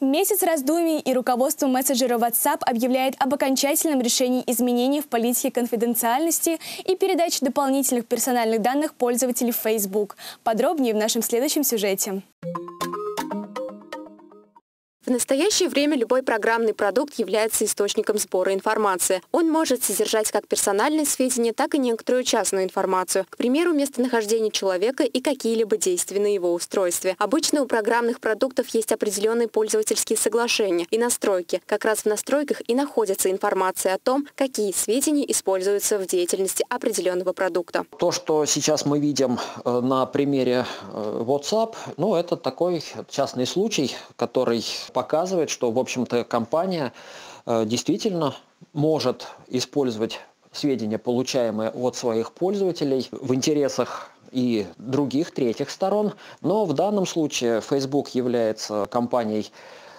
Месяц раздумий и руководство мессенджера WhatsApp объявляет об окончательном решении изменений в политике конфиденциальности и передачи дополнительных персональных данных пользователей Facebook. Подробнее в нашем следующем сюжете. В настоящее время любой программный продукт является источником сбора информации. Он может содержать как персональные сведения, так и некоторую частную информацию. К примеру, местонахождение человека и какие-либо действия на его устройстве. Обычно у программных продуктов есть определенные пользовательские соглашения и настройки. Как раз в настройках и находится информация о том, какие сведения используются в деятельности определенного продукта. То, что сейчас мы видим э, на примере э, WhatsApp, ну, это такой частный случай, который показывает, что, в общем-то, компания э, действительно может использовать сведения, получаемые от своих пользователей в интересах и других третьих сторон. Но в данном случае Facebook является компанией,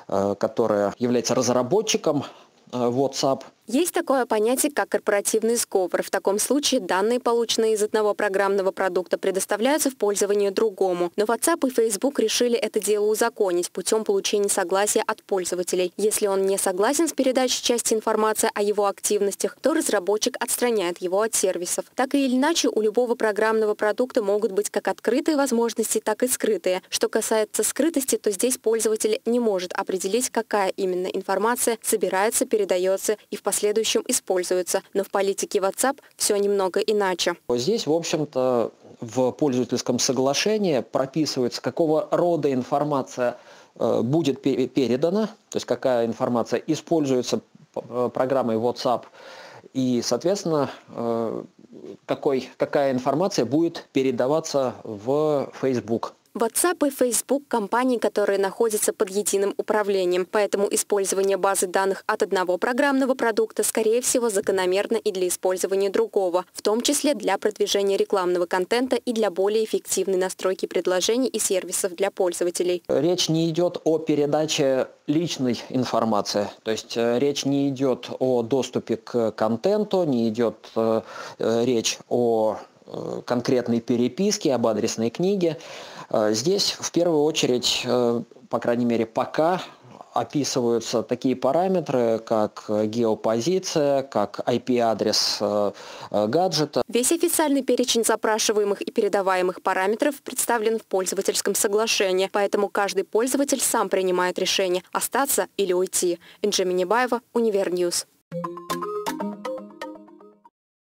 э, которая является разработчиком э, WhatsApp. Есть такое понятие, как корпоративный сговор. В таком случае данные, полученные из одного программного продукта, предоставляются в пользование другому. Но WhatsApp и Facebook решили это дело узаконить путем получения согласия от пользователей. Если он не согласен с передачей части информации о его активностях, то разработчик отстраняет его от сервисов. Так или иначе, у любого программного продукта могут быть как открытые возможности, так и скрытые. Что касается скрытости, то здесь пользователь не может определить, какая именно информация собирается, передается и в последующем используются. Но в политике WhatsApp все немного иначе. Здесь, в общем-то, в пользовательском соглашении прописывается, какого рода информация э, будет передана, то есть какая информация используется э, программой WhatsApp, и, соответственно, э, какой, какая информация будет передаваться в Facebook. WhatsApp и Facebook – компании, которые находятся под единым управлением, поэтому использование базы данных от одного программного продукта, скорее всего, закономерно и для использования другого, в том числе для продвижения рекламного контента и для более эффективной настройки предложений и сервисов для пользователей. Речь не идет о передаче личной информации, то есть э, речь не идет о доступе к контенту, не идет э, э, речь о конкретной переписке, об адресной книге. Э, здесь в первую очередь, э, по крайней мере пока, описываются такие параметры, как геопозиция, как IP-адрес э, гаджета. Весь официальный перечень запрашиваемых и передаваемых параметров представлен в пользовательском соглашении, поэтому каждый пользователь сам принимает решение – остаться или уйти. Инжи Минибаева, Универньюз.